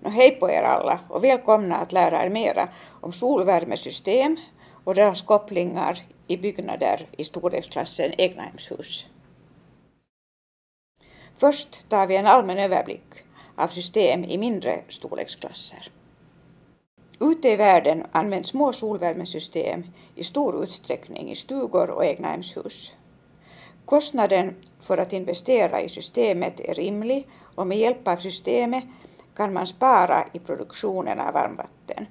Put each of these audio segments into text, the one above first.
No, hej på er alla och välkomna att lära er mera om solvärmesystem och deras kopplingar i byggnader i storleksklassen egnahemshus. Först tar vi en allmän överblick av system i mindre storleksklasser. Ute i världen används små solvärmesystem i stor utsträckning i stugor och egnahemshus. Kostnaden för att investera i systemet är rimlig och med hjälp av systemet kan man spara i produktionen av varmvatten.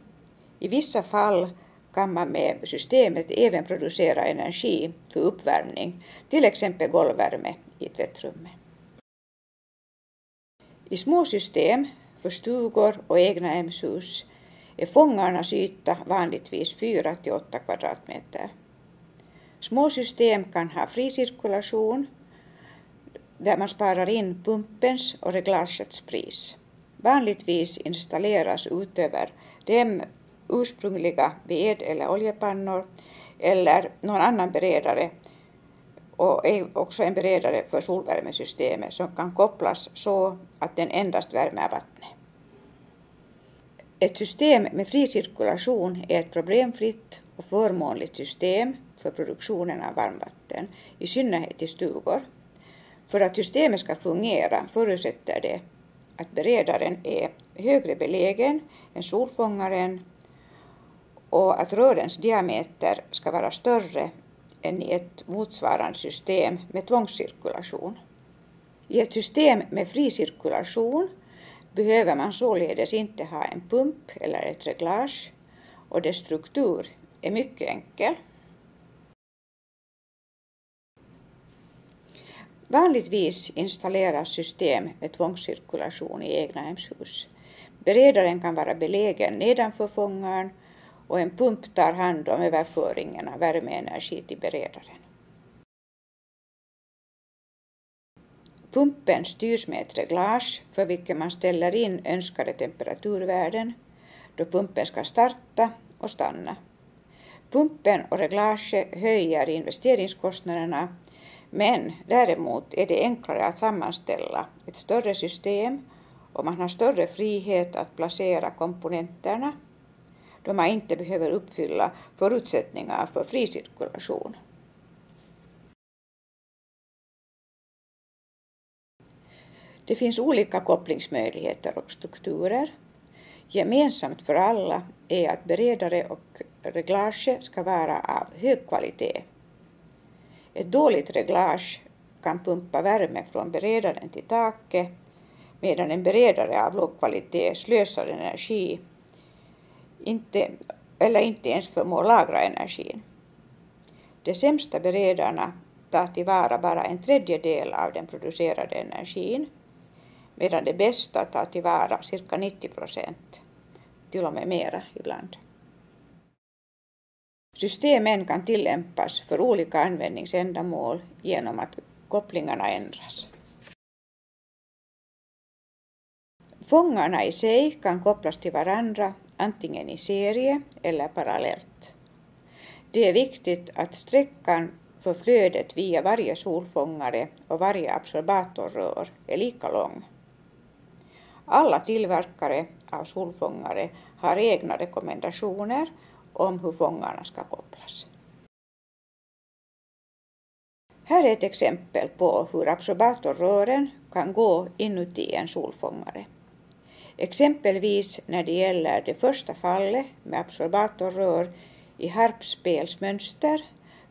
I vissa fall kan man med systemet även producera energi för uppvärmning, till exempel golvvärme i tvättrummet. I små system för stugor och egnahemshus är fångarnas yta vanligtvis 4–8 kvadratmeter. Små system kan ha fri cirkulation där man sparar in pumpens och reglagets pris. Vanligtvis installeras utöver dem ursprungliga ved eller oljepannor eller någon annan beredare och också en beredare för solvärmesystemet som kan kopplas så att den endast värmer vattnet. Ett system med fri cirkulation är ett problemfritt och förmånligt system för produktionen av varmvatten, i synnerhet i stugor. För att systemet ska fungera förutsätter det att beredaren är högre belägen än solfångaren och att rörens diameter ska vara större än i ett motsvarande system med tvångscirkulation. I ett system med fri cirkulation behöver man således inte ha en pump eller ett reglage och dess struktur är mycket enkel. Vanligtvis installeras system med tvångscirkulation i egnahemshus. Beredaren kan vara belägen nedanför fångaren och en pump tar hand om överföringen av värmeenergi till beredaren. Pumpen styrs med ett reglage för vilket man ställer in önskade temperaturvärden då pumpen ska starta och stanna. Pumpen och reglaget höjer investeringskostnaderna men däremot är det enklare att sammanställa ett större system och man har större frihet att placera komponenterna då man inte behöver uppfylla förutsättningar för fri cirkulation. Det finns olika kopplingsmöjligheter och strukturer. Gemensamt för alla är att beredare och reglage ska vara av hög kvalitet. Ett dåligt reglage kan pumpa värme från beredaren till taket medan en beredare av låg kvalitet slösar energi inte, eller inte ens förmår lagra energin. De sämsta beredarna tar tillvara bara en tredjedel av den producerade energin medan de bästa tar tillvara cirka 90 procent, till och med mera ibland. Systemen kan tillämpas för olika användningsändamål genom att kopplingarna ändras. Fångarna i sig kan kopplas till varandra antingen i serie eller parallellt. Det är viktigt att sträckan för flödet via varje solfångare och varje absorbatorrör är lika lång. Alla tillverkare av solfångare har egna rekommendationer om hur fångarna ska kopplas. Här är ett exempel på hur absorbatorrören kan gå inuti en solfångare. Exempelvis när det gäller det första fallet med absorbatorrör i harpspelsmönster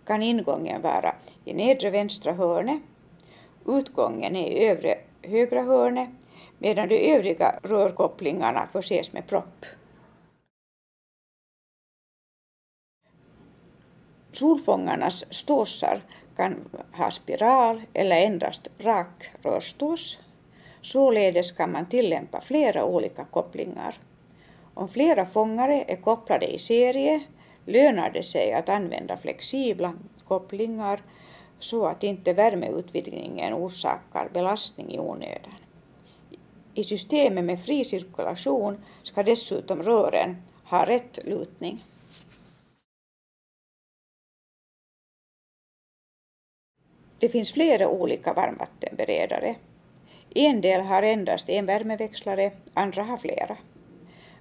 kan ingången vara i nedre vänstra hörnet, utgången är i övre högra hörnet medan de övriga rörkopplingarna förses med propp. Solfångarnas ståsar kan ha spiral eller endast rak rörstås. Således kan man tillämpa flera olika kopplingar. Om flera fångare är kopplade i serie lönar det sig att använda flexibla kopplingar så att inte värmeutvidgningen orsakar belastning i onödan. I systemet med fri cirkulation ska dessutom rören ha rätt lutning. Det finns flera olika varmvattenberedare. En del har endast en värmeväxlare, andra har flera.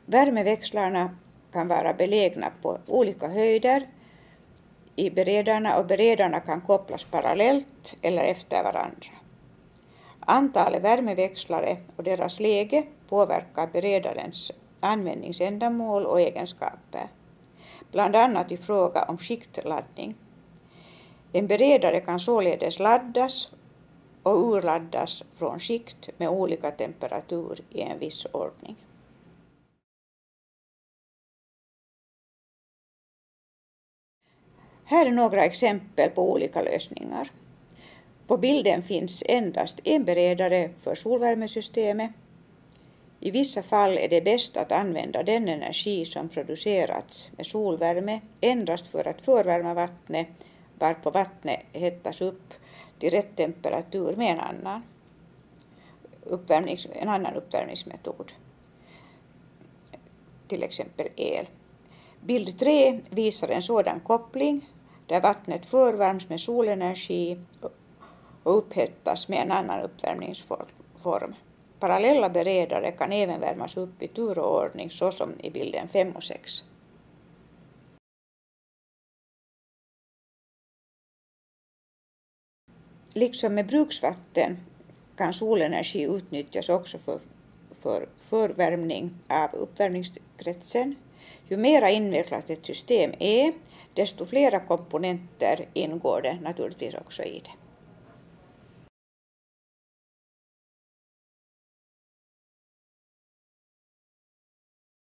Värmeväxlarna kan vara belägna på olika höjder i beredarna och beredarna kan kopplas parallellt eller efter varandra. Antalet värmeväxlare och deras läge påverkar beredarens användningsändamål och egenskaper, bland annat i fråga om skiktladdning. En beredare kan således laddas och urladdas från skikt med olika temperatur i en viss ordning. Här är några exempel på olika lösningar. På bilden finns endast en beredare för solvärmesystemet. I vissa fall är det bäst att använda den energi som producerats med solvärme endast för att förvärma vattnet varpå vattnet hettas upp till rätt temperatur med en annan, uppvärmnings, en annan uppvärmningsmetod, till exempel el. Bild 3 visar en sådan koppling där vattnet förvärms med solenergi och upphettas med en annan uppvärmningsform. Parallella beredare kan även värmas upp i tur och ordning såsom i bilden 5 och 6. Liksom med bruksvatten kan solenergi utnyttjas också för, för förvärmning av uppvärmningskretsen. Ju mera invecklat ett system är, desto flera komponenter ingår det naturligtvis också i det.